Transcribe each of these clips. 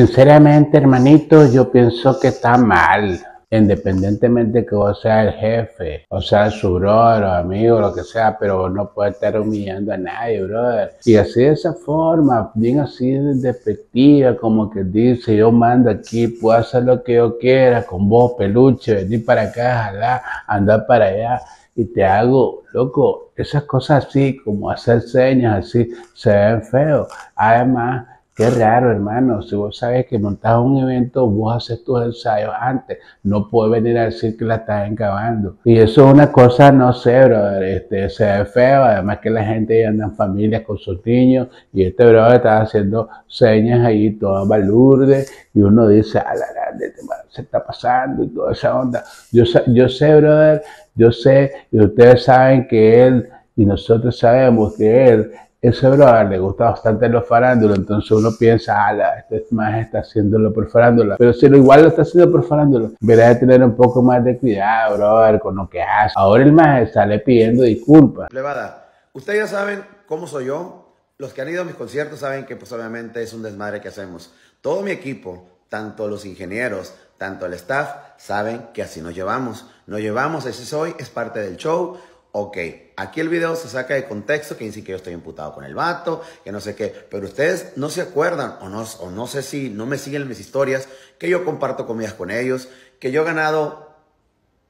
Sinceramente, hermanito, yo pienso que está mal independientemente que vos seas el jefe, o sea su brother, amigo, lo que sea, pero no puede estar humillando a nadie, brother. Y así de esa forma, bien así de despectiva, como que dice, yo mando aquí, puedo hacer lo que yo quiera, con vos, peluche, venir para acá, jalar, andar para allá, y te hago, loco, esas cosas así, como hacer señas así, se ven feos. Además, Qué raro, hermano. Si vos sabes que montas un evento, vos haces tus ensayos antes. No puedes venir a decir que la estás encabando. Y eso es una cosa, no sé, brother. Este, se ve feo. Además que la gente anda en familias con sus niños. Y este brother está haciendo señas ahí, todas balurdes. Y uno dice, a la grande, se está pasando y toda esa onda. Yo, yo sé, brother, yo sé. Y ustedes saben que él, y nosotros sabemos que él ese brother le gusta bastante los farándulos, entonces uno piensa, ala, este más está haciéndolo por farándula. Pero si lo igual lo está haciendo por farándula, debería de tener un poco más de cuidado, brother, con lo que hace. Ahora el más sale pidiendo disculpas. Plebada, ustedes ya saben cómo soy yo. Los que han ido a mis conciertos saben que pues obviamente es un desmadre que hacemos. Todo mi equipo, tanto los ingenieros, tanto el staff, saben que así nos llevamos. Nos llevamos, ese soy, es parte del show ok, aquí el video se saca de contexto, que dice que yo estoy imputado con el vato, que no sé qué, pero ustedes no se acuerdan, o no, o no sé si no me siguen mis historias, que yo comparto comidas con ellos, que yo he ganado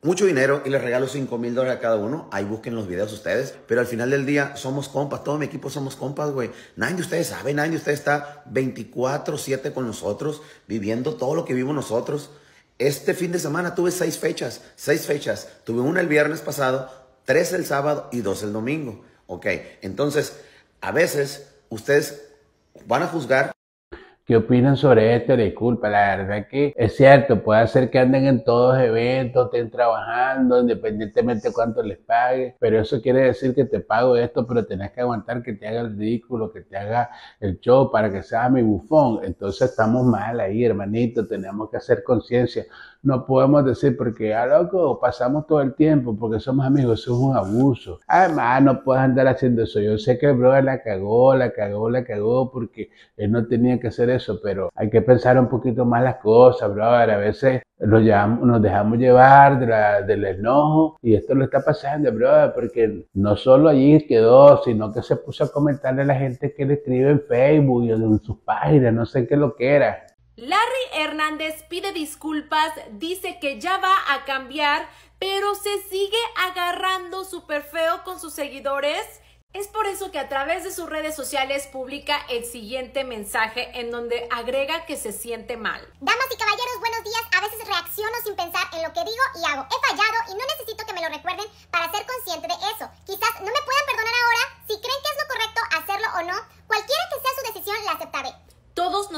mucho dinero y les regalo 5 mil dólares a cada uno. Ahí busquen los videos ustedes. Pero al final del día somos compas. Todo mi equipo somos compas, güey. Nadie de ustedes sabe, nadie de ustedes está 24-7 con nosotros, viviendo todo lo que vivimos nosotros. Este fin de semana tuve seis fechas, seis fechas. Tuve una el viernes pasado, tres el sábado y dos el domingo. Ok, entonces, a veces ustedes van a juzgar ¿Qué opinan sobre esto? Disculpa, la verdad que es cierto, puede ser que anden en todos eventos, estén trabajando, independientemente de cuánto les pague, pero eso quiere decir que te pago esto, pero tenés que aguantar que te haga el ridículo, que te haga el show para que sea mi bufón. Entonces estamos mal ahí, hermanito, tenemos que hacer conciencia. No podemos decir porque a ah, loco pasamos todo el tiempo porque somos amigos, eso es un abuso. Además, no puedes andar haciendo eso. Yo sé que el brother la cagó, la cagó, la cagó porque él no tenía que hacer eso pero hay que pensar un poquito más las cosas, brother. A veces nos, dejamos llevar del enojo y esto lo está pasando, brother, porque no solo allí quedó, sino que se puso a comentarle a la gente que le escribe en Facebook y en sus páginas, no sé qué lo que era. Hernández pide disculpas, dice que ya va a cambiar, pero se sigue agarrando súper feo con sus seguidores es por eso que a través de sus redes sociales publica el siguiente mensaje en donde agrega que se siente mal. Damas y caballeros, buenos días. A veces reacciono sin pensar en lo que digo y hago. He fallado y no necesito que me lo recuerden para ser consciente de eso. Quizás no me puedan perdonar ahora. Si creen que es lo correcto hacerlo o no, cualquiera que sea su decisión la aceptaré. Todos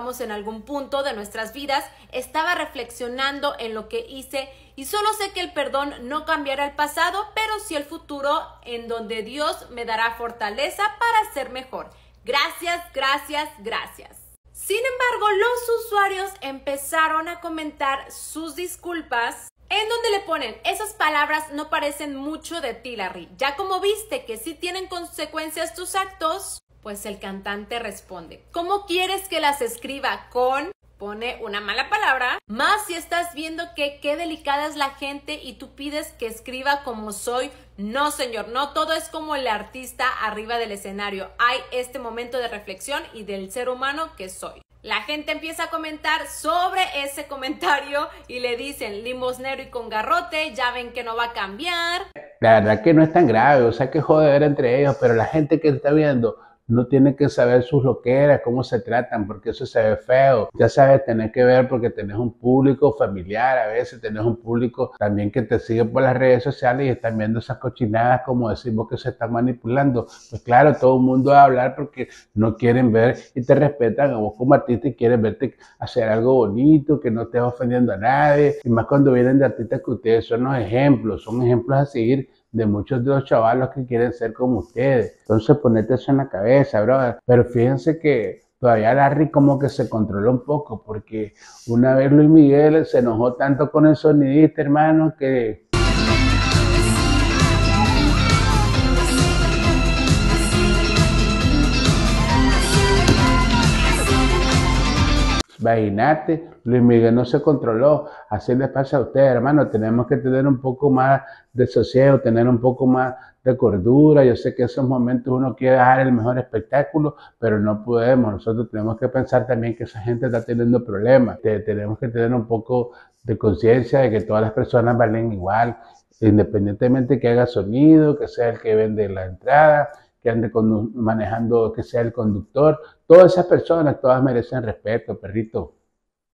en algún punto de nuestras vidas. Estaba reflexionando en lo que hice y solo sé que el perdón no cambiará el pasado, pero sí el futuro en donde Dios me dará fortaleza para ser mejor. Gracias, gracias, gracias. Sin embargo, los usuarios empezaron a comentar sus disculpas en donde le ponen, esas palabras no parecen mucho de ti, Larry. Ya como viste que sí tienen consecuencias tus actos, pues el cantante responde, ¿cómo quieres que las escriba? Con pone una mala palabra, más si estás viendo que qué delicada es la gente y tú pides que escriba como soy. No, señor, no todo es como el artista arriba del escenario. Hay este momento de reflexión y del ser humano que soy. La gente empieza a comentar sobre ese comentario y le dicen limosnero y con garrote, ya ven que no va a cambiar. La verdad que no es tan grave, o sea que joder entre ellos, pero la gente que está viendo no tiene que saber sus loqueras, cómo se tratan, porque eso se ve feo. Ya sabes, tenés que ver porque tenés un público familiar, a veces tenés un público también que te sigue por las redes sociales y están viendo esas cochinadas, como decimos que se están manipulando. Pues claro, todo el mundo va a hablar porque no quieren ver y te respetan a vos como artista y quieren verte hacer algo bonito, que no estés ofendiendo a nadie. Y más cuando vienen de artistas que ustedes son los ejemplos, son ejemplos a seguir de muchos de los chavalos que quieren ser como ustedes. Entonces ponete eso en la cabeza, brother. Pero fíjense que todavía Larry como que se controló un poco, porque una vez Luis Miguel se enojó tanto con el sonidista, hermano, que Imagínate, Luis Miguel no se controló. Así les pasa a ustedes, hermano. Tenemos que tener un poco más de sosiego, tener un poco más de cordura. Yo sé que en esos momentos uno quiere dar el mejor espectáculo, pero no podemos. Nosotros tenemos que pensar también que esa gente está teniendo problemas. tenemos que tener un poco de conciencia de que todas las personas valen igual, independientemente que haga sonido, que sea el que vende la entrada, que ande manejando, que sea el conductor. Todas esas personas, todas merecen respeto, perrito.